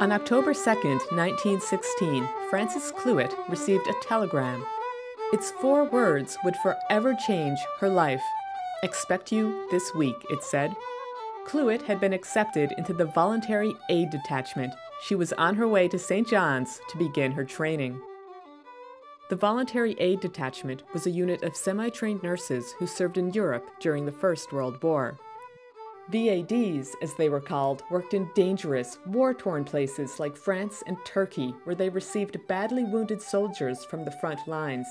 On October 2, 1916, Frances Cluett received a telegram. Its four words would forever change her life. Expect you this week, it said. Cluett had been accepted into the Voluntary Aid Detachment. She was on her way to St. John's to begin her training. The Voluntary Aid Detachment was a unit of semi trained nurses who served in Europe during the First World War. VADs, as they were called, worked in dangerous, war torn places like France and Turkey, where they received badly wounded soldiers from the front lines.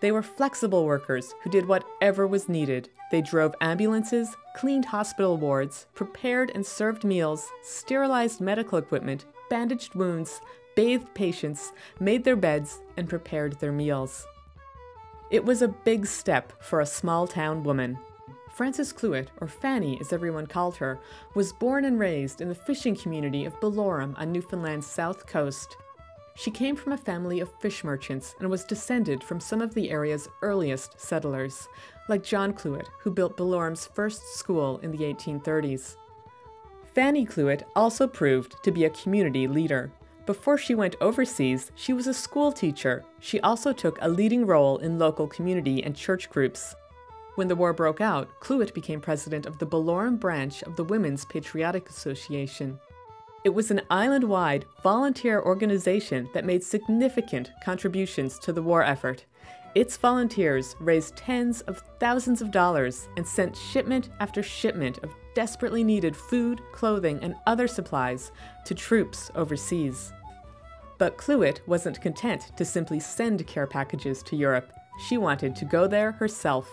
They were flexible workers who did whatever was needed. They drove ambulances, cleaned hospital wards, prepared and served meals, sterilized medical equipment, bandaged wounds, bathed patients, made their beds, and prepared their meals. It was a big step for a small town woman, Frances Cluett, or Fanny as everyone called her, was born and raised in the fishing community of Belloram on Newfoundland's south coast. She came from a family of fish merchants and was descended from some of the area's earliest settlers, like John Cluett, who built Belloram's first school in the 1830s. Fanny Cluett also proved to be a community leader. Before she went overseas, she was a school teacher. She also took a leading role in local community and church groups. When the war broke out, Cluett became president of the Belloram branch of the Women's Patriotic Association. It was an island wide volunteer organization that made significant contributions to the war effort. Its volunteers raised tens of thousands of dollars and sent shipment after shipment of desperately needed food, clothing, and other supplies to troops overseas. But Cluett wasn't content to simply send care packages to Europe. She wanted to go there herself.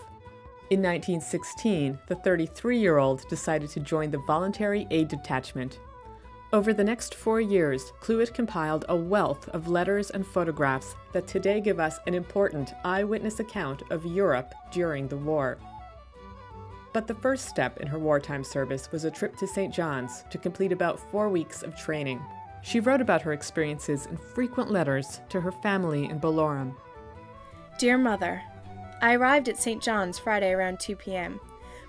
In 1916, the 33 year old decided to join the Voluntary Aid Detachment. Over the next four years, Cluett compiled a wealth of letters and photographs that today give us an important eyewitness account of Europe during the war. But the first step in her wartime service was a trip to St. John's to complete about four weeks of training. She wrote about her experiences in frequent letters to her family in Belloram. Dear Mother, I arrived at St. John's Friday around 2 p.m.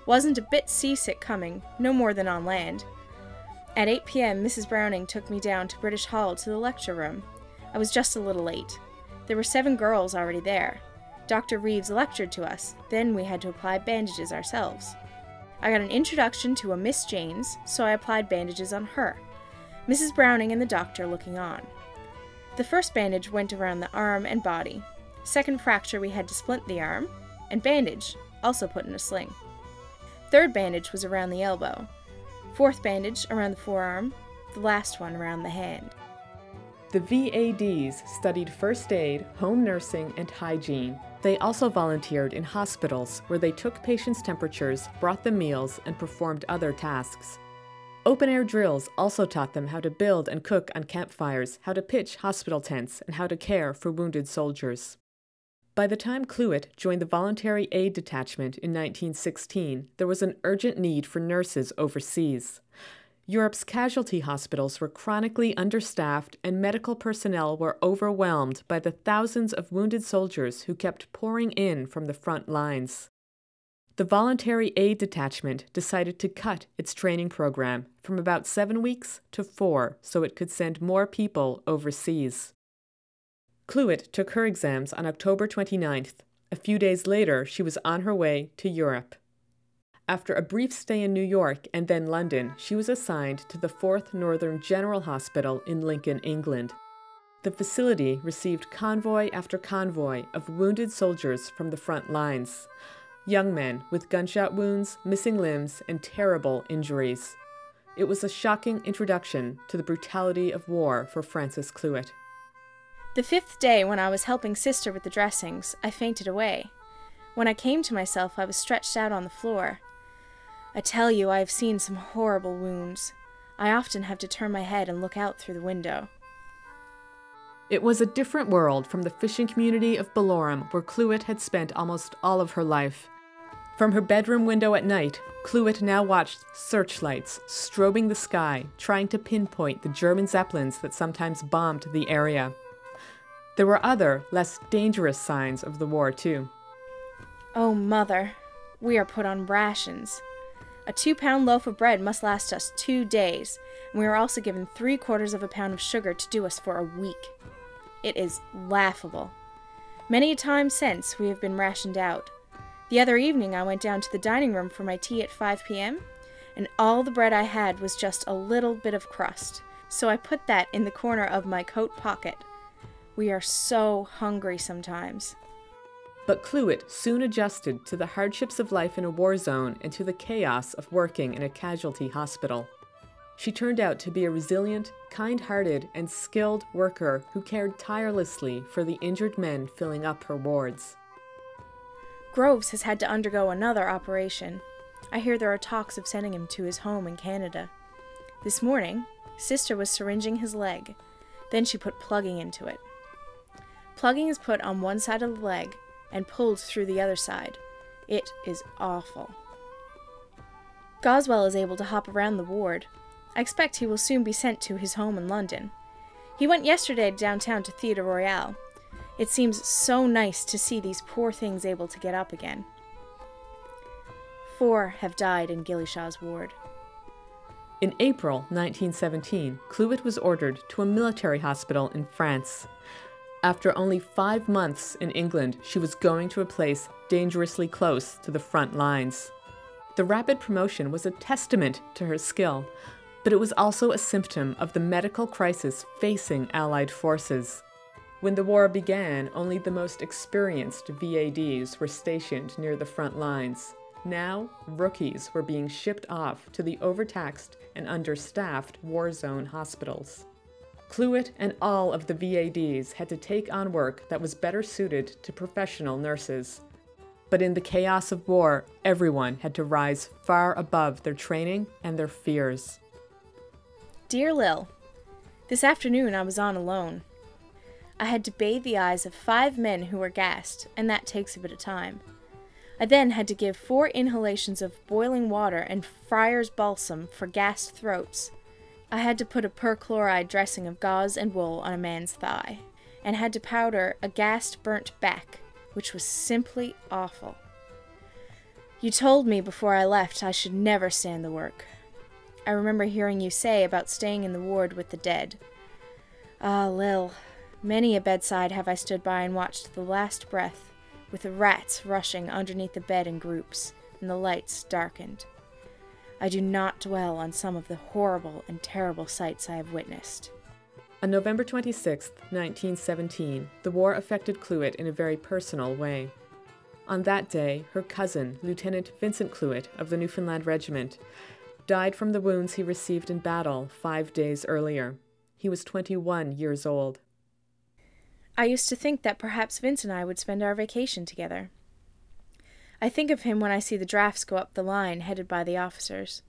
Wasn't a bit seasick coming, no more than on land. At 8 p.m., Mrs. Browning took me down to British Hall to the lecture room. I was just a little late. There were seven girls already there. Dr. Reeves lectured to us, then we had to apply bandages ourselves. I got an introduction to a Miss Janes, so I applied bandages on her. Mrs. Browning and the doctor looking on. The first bandage went around the arm and body, Second fracture, we had to splint the arm, and bandage, also put in a sling. Third bandage was around the elbow. Fourth bandage around the forearm, the last one around the hand. The VADs studied first aid, home nursing, and hygiene. They also volunteered in hospitals where they took patients' temperatures, brought them meals, and performed other tasks. Open air drills also taught them how to build and cook on campfires, how to pitch hospital tents, and how to care for wounded soldiers. By the time Cluett joined the Voluntary Aid Detachment in 1916, there was an urgent need for nurses overseas. Europe's casualty hospitals were chronically understaffed, and medical personnel were overwhelmed by the thousands of wounded soldiers who kept pouring in from the front lines. The Voluntary Aid Detachment decided to cut its training program from about seven weeks to four so it could send more people overseas. Cluett took her exams on October 29th. A few days later, she was on her way to Europe. After a brief stay in New York and then London, she was assigned to the 4th Northern General Hospital in Lincoln, England. The facility received convoy after convoy of wounded soldiers from the front lines. Young men with gunshot wounds, missing limbs, and terrible injuries. It was a shocking introduction to the brutality of war for Frances Cluett. The fifth day, when I was helping Sister with the dressings, I fainted away. When I came to myself, I was stretched out on the floor. I tell you, I have seen some horrible wounds. I often have to turn my head and look out through the window. It was a different world from the fishing community of Belloram, where Cluett had spent almost all of her life. From her bedroom window at night, Cluett now watched searchlights strobing the sky, trying to pinpoint the German Zeppelins that sometimes bombed the area. There were other, less dangerous signs of the war, too. Oh, Mother, we are put on rations. A two pound loaf of bread must last us two days, and we are also given three quarters of a pound of sugar to do us for a week. It is laughable. Many a time since we have been rationed out. The other evening I went down to the dining room for my tea at 5 p.m., and all the bread I had was just a little bit of crust, so I put that in the corner of my coat pocket. We are so hungry sometimes. But Cluett soon adjusted to the hardships of life in a war zone and to the chaos of working in a casualty hospital. She turned out to be a resilient, kind hearted, and skilled worker who cared tirelessly for the injured men filling up her wards. Groves has had to undergo another operation. I hear there are talks of sending him to his home in Canada. This morning, Sister was syringing his leg. Then she put plugging into it. Plugging is put on one side of the leg and pulled through the other side. It is awful. Goswell is able to hop around the ward. I expect he will soon be sent to his home in London. He went yesterday downtown to Theatre Royal. It seems so nice to see these poor things able to get up again. Four have died in Gillyshaw's ward. In April 1917, Cluett was ordered to a military hospital in France. After only five months in England, she was going to a place dangerously close to the front lines. The rapid promotion was a testament to her skill, but it was also a symptom of the medical crisis facing Allied forces. When the war began, only the most experienced VADs were stationed near the front lines. Now, rookies were being shipped off to the overtaxed and understaffed war zone hospitals. Cluett and all of the VADs had to take on work that was better suited to professional nurses. But in the chaos of war, everyone had to rise far above their training and their fears. Dear Lil, this afternoon I was on alone. I had to bathe the eyes of five men who were gassed, and that takes a bit of time. I then had to give four inhalations of boiling water and friar's balsam for gassed throats. I had to put a perchloride dressing of gauze and wool on a man's thigh, and had to powder a gassed burnt back, which was simply awful. You told me before I left I should never stand the work. I remember hearing you say about staying in the ward with the dead. Ah, Lil, many a bedside have I stood by and watched the last breath, with the rats rushing underneath the bed in groups, and the lights darkened. I do not dwell on some of the horrible and terrible sights I have witnessed. On November 26, 1917, the war affected Cluett in a very personal way. On that day, her cousin, Lieutenant Vincent Cluett of the Newfoundland Regiment, died from the wounds he received in battle five days earlier. He was 21 years old. I used to think that perhaps Vince and I would spend our vacation together. I think of him when I see the drafts go up the line headed by the officers.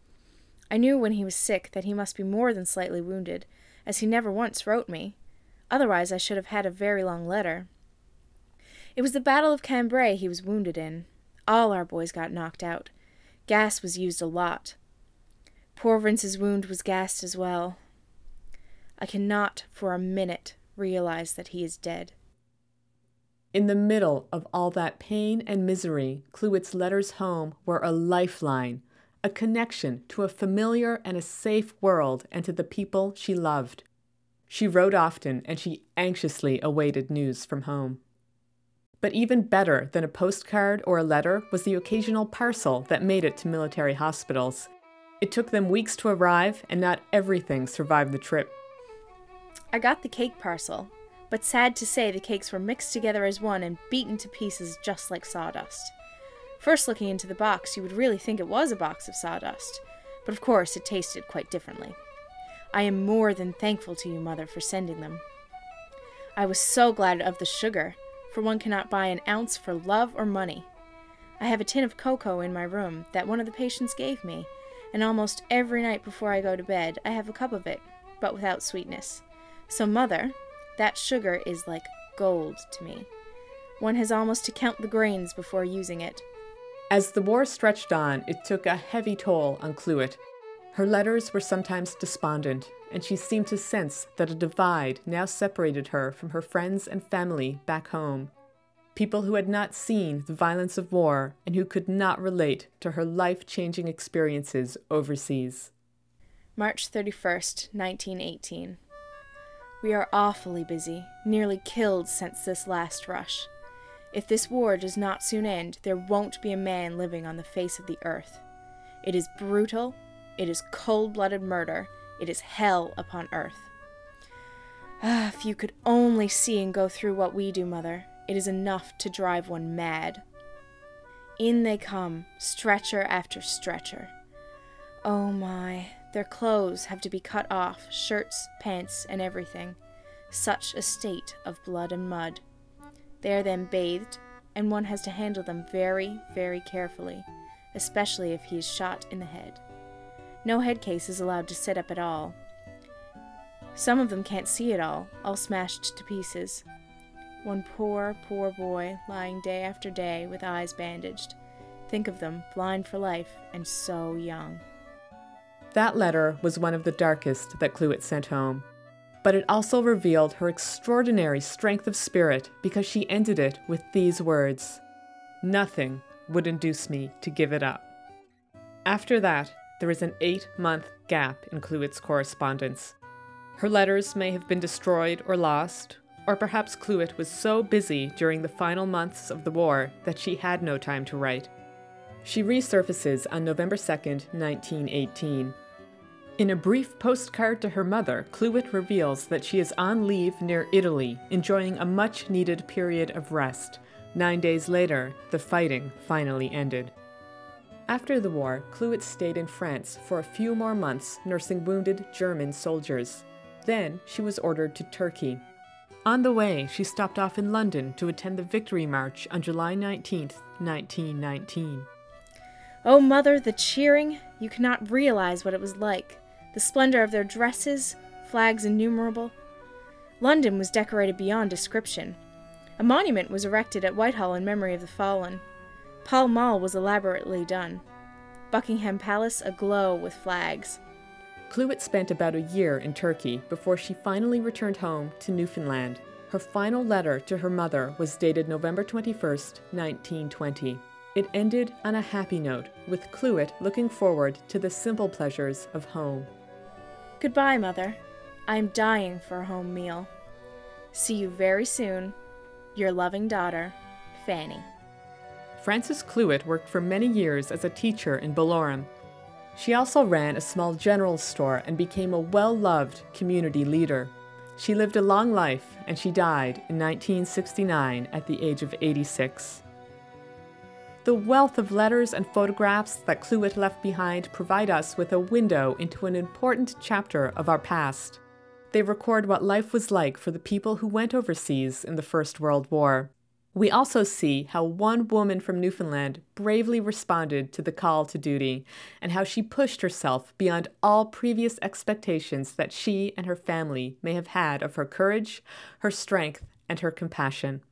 I knew when he was sick that he must be more than slightly wounded, as he never once wrote me. Otherwise, I should have had a very long letter. It was the Battle of Cambrai he was wounded in. All our boys got knocked out. Gas was used a lot. Poor Vince's wound was gassed as well. I cannot for a minute realize that he is dead. In the middle of all that pain and misery, Cluett's letters home were a lifeline, a connection to a familiar and a safe world and to the people she loved. She wrote often and she anxiously awaited news from home. But even better than a postcard or a letter was the occasional parcel that made it to military hospitals. It took them weeks to arrive, and not everything survived the trip. I got the cake parcel, but sad to say the cakes were mixed together as one and beaten to pieces just like sawdust. First looking into the box, you would really think it was a box of sawdust, but of course it tasted quite differently. I am more than thankful to you, Mother, for sending them. I was so glad of the sugar, for one cannot buy an ounce for love or money. I have a tin of cocoa in my room that one of the patients gave me, and almost every night before I go to bed I have a cup of it, but without sweetness. So, Mother, that sugar is like gold to me. One has almost to count the grains before using it. As the war stretched on, it took a heavy toll on Cluett. Her letters were sometimes despondent, and she seemed to sense that a divide now separated her from her friends and family back home. people who had not seen the violence of war and who could not relate to her life changing experiences overseas. March 31st, 1918. We are awfully busy, nearly killed since this last rush. If this war does not soon end, there won't be a man living on the face of the earth. It is brutal, it is cold blooded murder, it is hell upon earth. Ah, if you could only see and go through what we do, Mother, it is enough to drive one mad. In they come, stretcher after stretcher. Oh my, their clothes have to be cut off, shirts, pants, and everything. Such a state of blood and mud. They are then bathed, and one has to handle them very, very carefully, especially if he is shot in the head. No head case is allowed to sit up at all. Some of them can't see at all, all smashed to pieces. One poor, poor boy lying day after day with eyes bandaged. Think of them, blind for life and so young. That letter was one of the darkest that Cluett sent home. But it also revealed her extraordinary strength of spirit because she ended it with these words Nothing would induce me to give it up. After that, there is an eight month gap in Cluett's correspondence. Her letters may have been destroyed or lost, or perhaps Cluett was so busy during the final months of the war that she had no time to write. She resurfaces on November 2, 1918. In a brief postcard to her mother, Cluett reveals that she is on leave near Italy, enjoying a much needed period of rest. Nine days later, the fighting finally ended. After the war, Cluett stayed in France for a few more months nursing wounded German soldiers. Then she was ordered to Turkey. On the way, she stopped off in London to attend the Victory March on July 19, 1919. Oh, Mother, the cheering! You cannot realize what it was like. The splendor of their dresses, flags innumerable. London was decorated beyond description. A monument was erected at Whitehall in memory of the fallen. Pall Mall was elaborately done. Buckingham Palace aglow with flags. Cluett spent about a year in Turkey before she finally returned home to Newfoundland. Her final letter to her mother was dated November 21, 1920. It ended on a happy note, with Cluett looking forward to the simple pleasures of home. Goodbye, Mother. I am dying for a home meal. See you very soon. Your loving daughter, Fanny. Frances Cluett worked for many years as a teacher in Belloram. She also ran a small general store and became a well loved community leader. She lived a long life and she died in 1969 at the age of 86. The wealth of letters and photographs that Cluett left behind provide us with a window into an important chapter of our past. They record what life was like for the people who went overseas in the First World War. We also see how one woman from Newfoundland bravely responded to the call to duty and how she pushed herself beyond all previous expectations that she and her family may have had of her courage, her strength, and her compassion.